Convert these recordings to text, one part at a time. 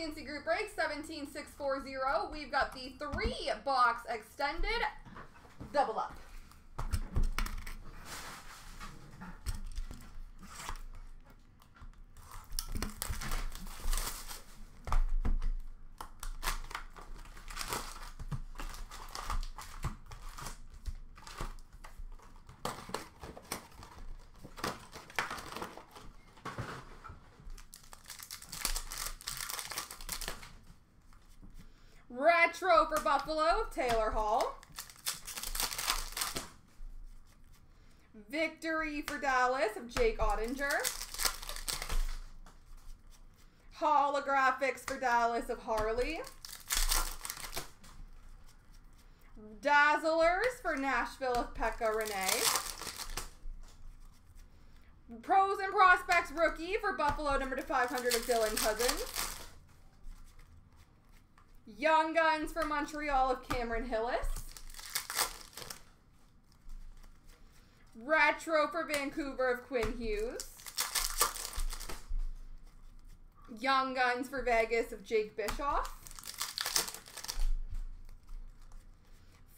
Fancy Group Break 17640. We've got the three box extended double up. Retro for Buffalo, Taylor Hall. Victory for Dallas of Jake Oettinger. Holographics for Dallas of Harley. Dazzlers for Nashville of Pekka Rinne. Pros and Prospects rookie for Buffalo number to 500 of Dylan Cozens. Young Guns for Montreal of Cameron Hillis. Retro for Vancouver of Quinn Hughes. Young Guns for Vegas of Jake Bischoff.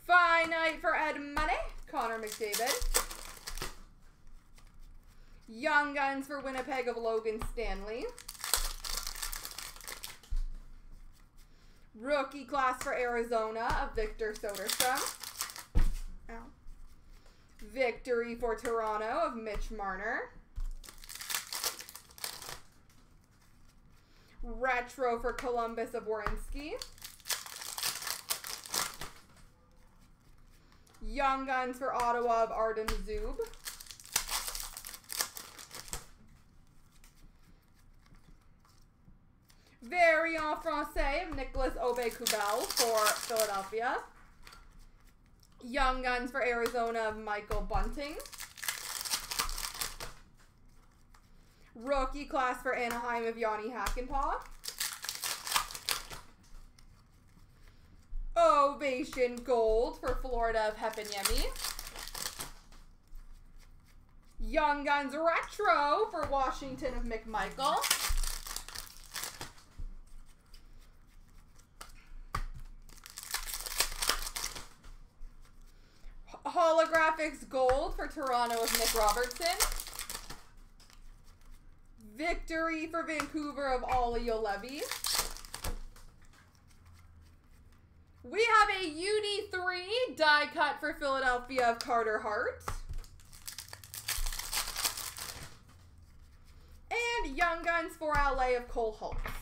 Finite for Ed Money, Connor McDavid. Young Guns for Winnipeg of Logan Stanley. Rookie class for Arizona of Victor Soderstrom. Ow. Victory for Toronto of Mitch Marner. Retro for Columbus of Werenski. Young Guns for Ottawa of Artem Zub. Variant Francais of Nicolas Aube-Kubel for Philadelphia. Young Guns for Arizona of Michael Bunting. Rookie class for Anaheim of Jani Hakanpää. Ovation Gold for Florida of Heponiemi. Young Guns Retro for Washington of McMichael. Holographics Gold for Toronto of Nick Robertson. Victory for Vancouver of Olli Juolevi. We have a UD3 die cut for Philadelphia of Carter Hart. And Young Guns for LA of Cole Hults.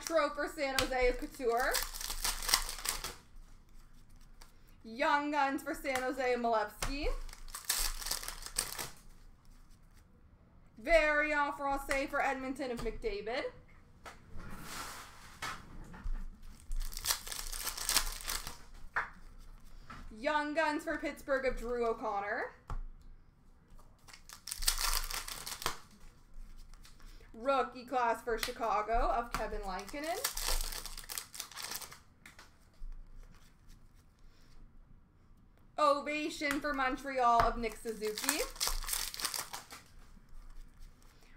Retro for San Jose of Couture. Young Guns for San Jose of Chmelevski. Variant Francais for Edmonton of McDavid. Young Guns for Pittsburgh of Drew O'Connor. Rookie class for Chicago of Kevin Lankinen. Ovation for Montreal of Nick Suzuki.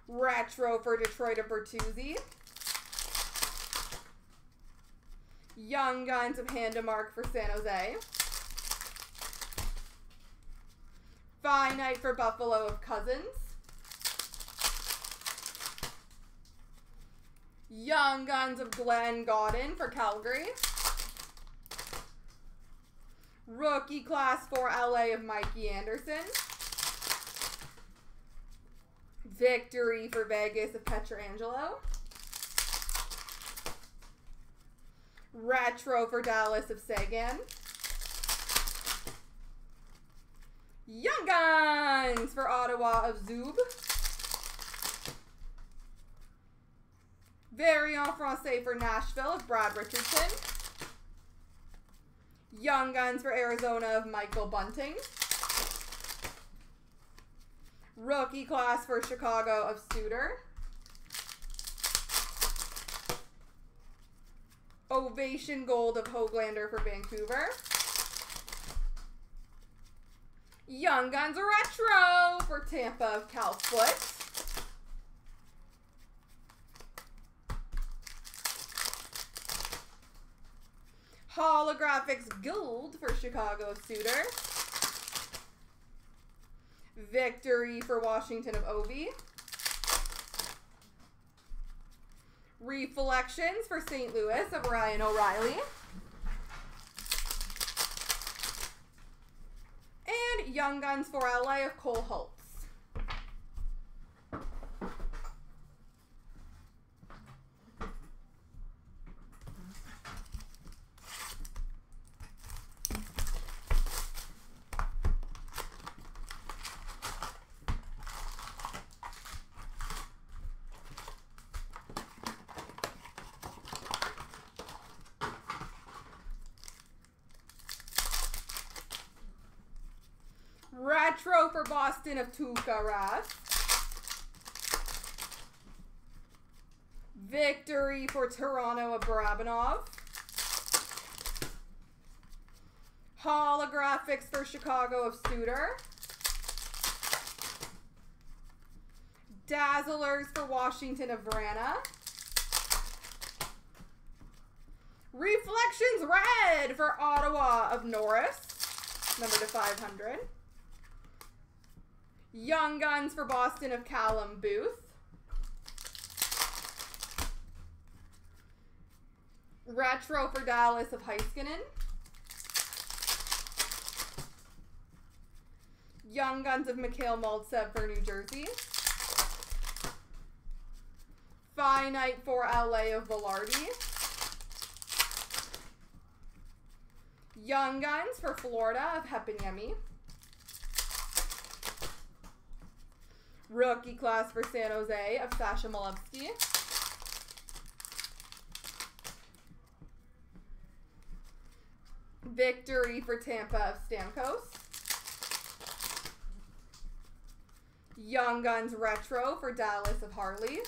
Retro for Detroit of Bertuzzi. Young Guns of Handemark for San Jose. Finite for Buffalo of Cozens. Young Guns of Glenn Gawdin for Calgary. Rookie class for LA of Mikey Anderson. Victory for Vegas of Pietrangelo. Retro for Dallas of Seguin. Young Guns for Ottawa of Zub. Variant Francais for Nashville of Brad Richardson. Young Guns for Arizona of Michael Bunting. Rookie class for Chicago of Suter. Ovation Gold of Hoglander for Vancouver. Young Guns Retro for Tampa of Cal. Holographics Gold for Chicago Suter. Victory for Washington of Ovi. Reflections for St. Louis of Ryan O'Reilly. And Young Guns for LA of Cole Hults. Retro for Boston of Tuukka Rask. Victory for Toronto of Barabanov. Holographics for Chicago of Suter. Dazzlers for Washington of Vrana. Reflections Red for Ottawa of Norris. Number to 500. Young Guns for Boston of Callum Booth. Retro for Dallas of Heiskanen. Young Guns of Mikhail Maltsev for New Jersey. Finite for LA of Vilardi. Young Guns for Florida of Heponiemi. Rookie class for San Jose of Sasha Chmelevski. Victory for Tampa of Stamkos. Young Guns Retro for Dallas of Harley.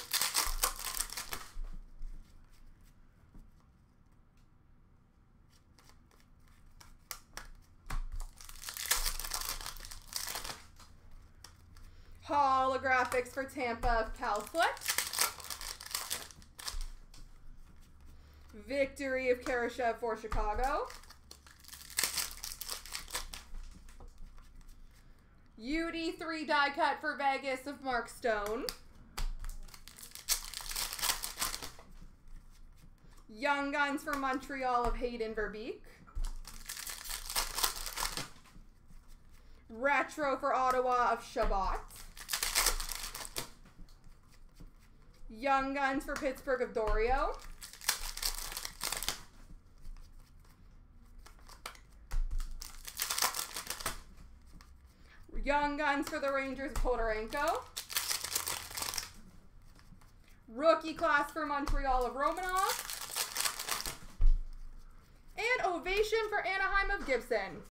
Holographics for Tampa of Cal Victory of Kurashev for Chicago. UD3 die cut for Vegas of Mark Stone. Young Guns for Montreal of Hayden Verbeek. Retro for Ottawa of Chabot. Young Guns for Pittsburgh of Dorio. Young Guns for the Rangers of Podorenko. Rookie class for Montreal of Romanov. And Ovation for Anaheim of Gibson.